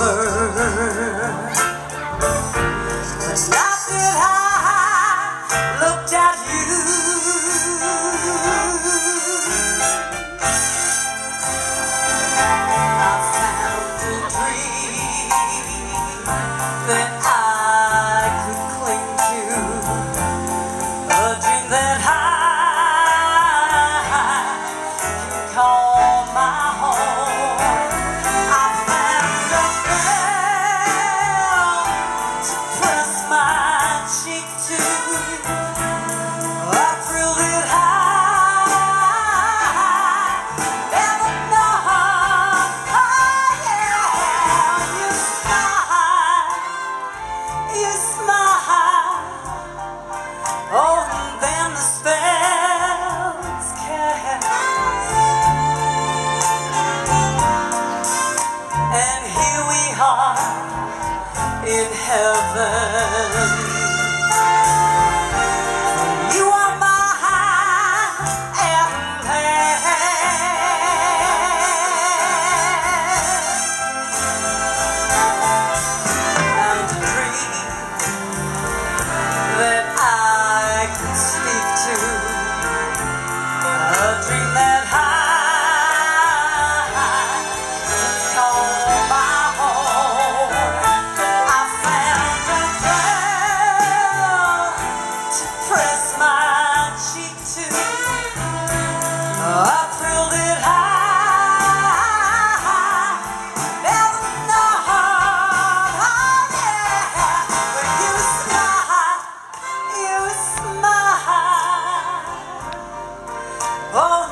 her. In heaven. 啊？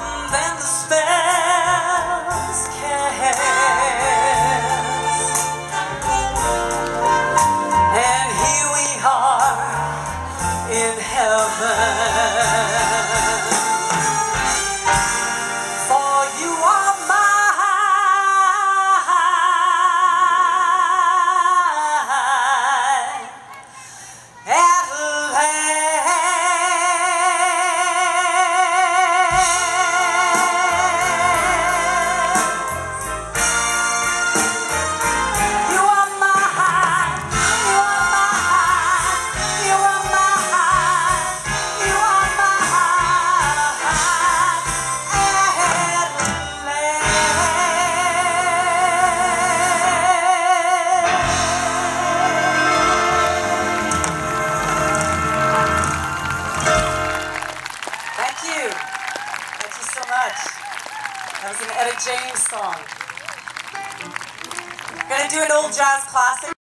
That was an Etta James song. Gonna do an old jazz classic.